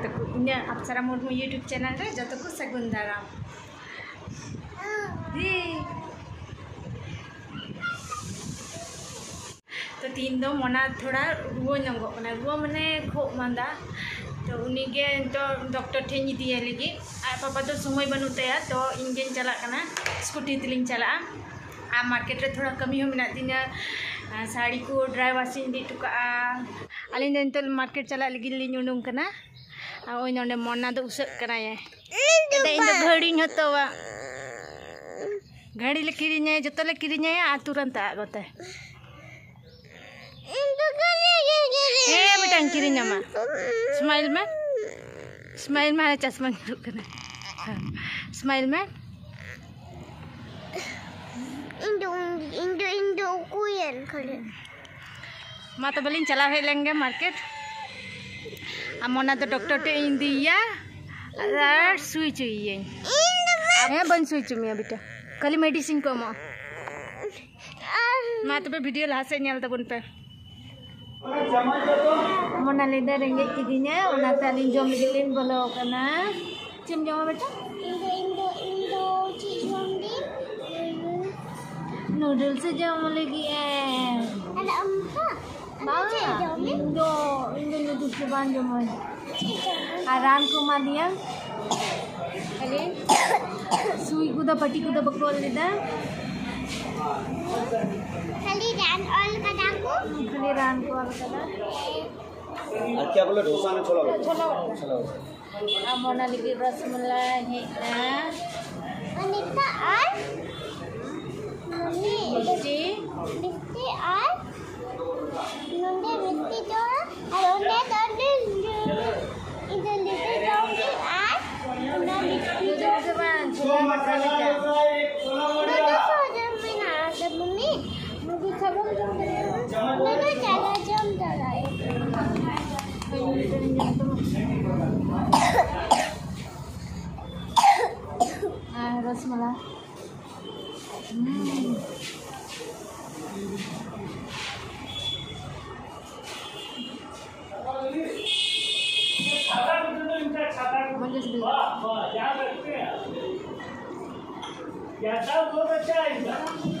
जत को इन अप्सरा Murmu YouTube channel रे जत को सगुन दाराम तो तीन दो मना थोड़ा रुआ नंगो कना रुआ माने खो मांदा तो उनी के तो डॉक्टर ठेन इदिए लगी आ पापा तो समय बनु तया तो इनगे चला कना स्कूटी तिलिंग चला आ मार्केट रे थोड़ा कमी हो मिना दिना साड़ी को ड्राई वाशिंग दी टुका अलिन दिन तो मार्केट चला लगी लिंग उडुंग कना आ ओइ नोंडे मोना दो उसक कना ये दा इन घड़ी हतवा घड़ी ले किरिnya जतो ले किरिnya आ तुरंत आ गोते Eh, betang kirinya mah. Smile man. Smile man chasma nyuruk kena. Smile man. Indo Indo Indo kuyen kali. मा तो बलिन चला है लेंगे market Amona to doctor to India. Rar switch chuiye. Hai eh, ban sui chumi beta. Kali medicine ko ma. Ma to video lase nyal ta bun pe. Mona leda renge kidinya ona ta lin jom gilin bolo kana. Chim joma beta. Indo indo indo chi jom di. Noodles jom lagi eh. Bangla. Indo, Indo Nidhi Subandramani. And Ram Kumadiyan. Again. Sui Kuda Patti Kuda Bakko Alida. Kali Ram All Kadako. Kali Ram All Kadako. আর কি বলে ডোসা না ছোলা ছোলা ছোলা আমরা লিখি রসমলাই হেনা অনিতা আর मिर्ची Misti all. Nunde misti dora. Alonde donde. Indo litte donde all. Una misti दूध के बाद छोला मसाला क्या Dulu saja main ada bumi. Mungkin sabun jam Dulu jaga jam jaga. ah rasmalai Já tá o novo, Thiago.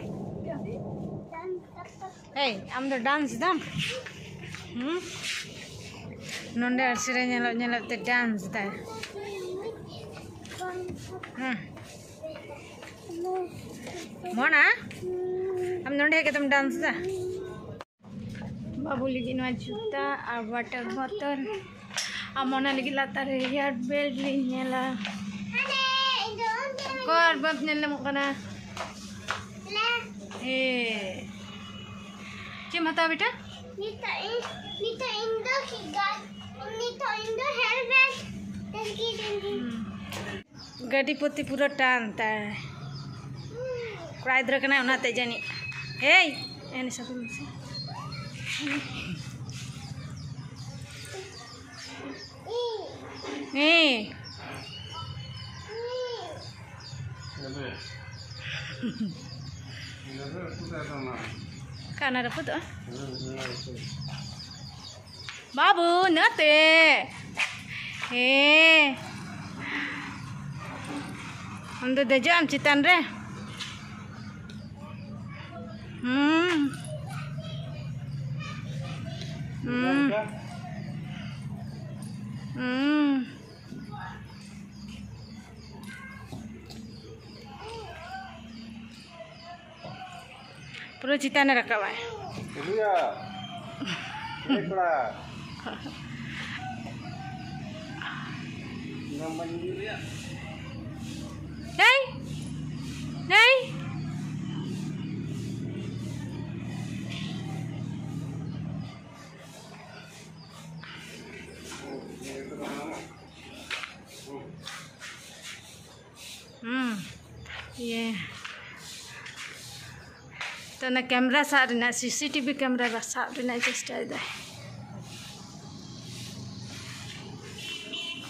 Hmm? Hmm. Mona, am nonde ke tum dance ta. बाबू लगी नवा जूता और water बोतल आ मोना लगी लाता रे हेयर बेल्ट ली नेला Ade, itu untuk कोर बाप नेला ए चिम हता बेटा Nita in, Nita Indo kigat. Nita Indo helmet. Dan kiri गाड़ी पोती पूरा टानता है कड़ा इधर कना उनाते जानी हे एने सब से ए Kana కనరపుతో బాబు నతే ఏ ಒಂದು ದಜ ಹಂಚಿತಾನ್ರೆ ಹ್ಞೂ ಹ್ಞೂ ಹ್ಞೂ Hmm. Hmm. Perlu citan rakam ay. Hey. Hey. Hmm. Yeah. Camera साथ ना सीसीटीवी कैमरा साथ ना चेष्टा ಇದೆ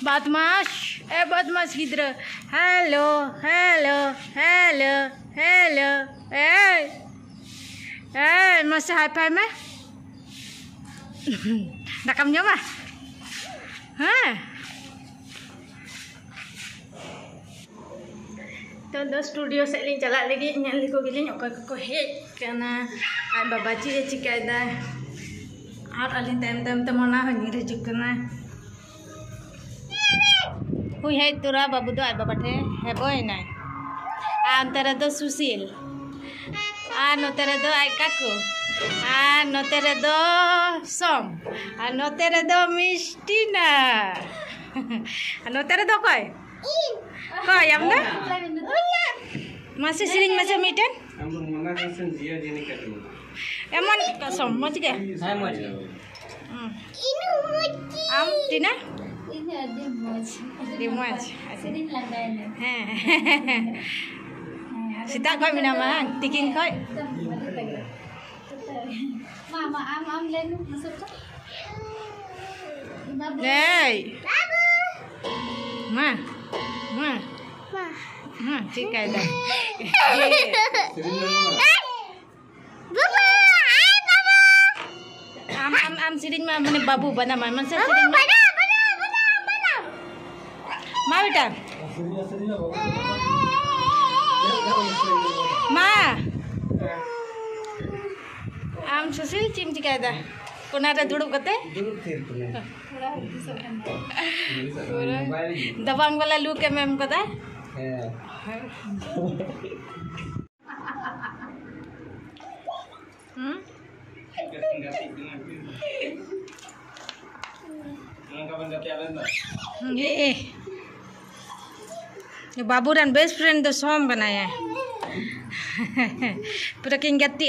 बदमाश ए बदमाश किधर हेलो हेलो हेलो हेलो ए ए masih high five में nakam nyo ba ha तो दो स्टूडियो से लिंग चला लगी ñel liko gilin okoi ko hej kana ay babaji e ya chika da ar alin tem tem temona hani re jukna hui hai tura babu do ay babate hebo ai nai. An do susil. An no do ay kaku. An no do som. An no do mistina an no tara do koi? Koi amna masih sering macam itu এমন কসম মজগে হ্যাঁ মজগে ইনু মজি আম দিনা ইনে আদি মজ দি মজ সেদিন লাগাই না হ্যাঁ সিতা কই মিনা মা টিকিং কই মা মা আম আম লেনু সব নেই মা মা हाँ, ठीक है मैंने बाबू बना मैं मन से माँ बेटा। माँ। आम सुशील चिमची दुड़ू दुनारे दुड़ब करते दबांग वाला लू के मैम कदा wala lu ke mem kata? Hmm? ये ये बाबू रन बेस्ट फ्रेंड तो सोम बनाया है पूरा किन गत्ती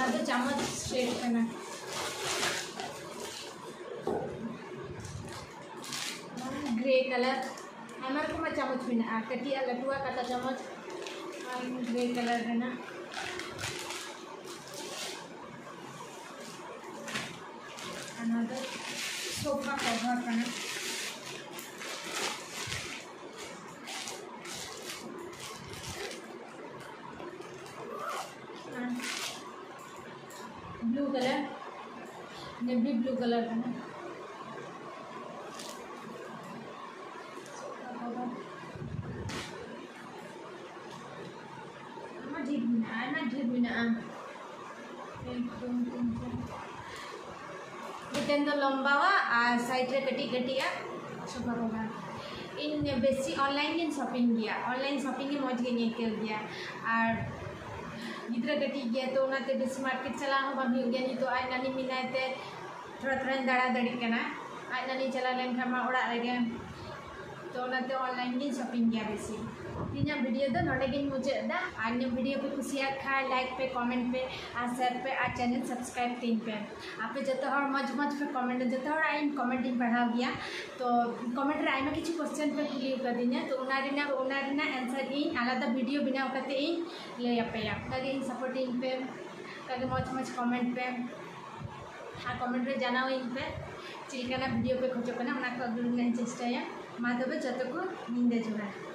आधा चम्मच शेड करना ग्रे कलर हमारे को मैं चम्मच भी कटिया, लटुआ काटा तो चम्मच। हाँ, ग्रे कलर है ना। सोफा कवर करना navy blue colour kana Ama ढेर बिना ना ढेर बिना एक दो तीन चार मिटेन दो लंबावा और साइड रे कटी बेसी ऑनलाइन गिन शॉपिंग गया मौज और गिद्रा कटी गया तो बेसी मार्केट चला हो गया तो आई नानी थोड़ा थोड़ा दड़ा दड़ी आज चला लेन खागे तो ऑनलाइन गे शॉपिंग बेसी तीन वीडियो तो नोडे मुझेद आज वीडियो को कुछ खा लाइक पे कमेंट पे आ शेयर पे आ चैनल सब्सक्राइब तीन पे आप जो तो मज मज पे कमेंट जो तो आई कमेंट पढ़ा गया तो कमेंट रहा कि क्वेश्चन पे खुली कदी तो एंसर इन आलदा वीडियो बनाव करते लैपे सपोर्टिंग पे मज मज कमेंट पे కామెంట్లో జనా ఇంపే చిలికన వీడియో పై కొంచెం అన్నాక అభివృద్ధి నేను చేస్తాయా మాధవ జతకు నిందే చూడాలి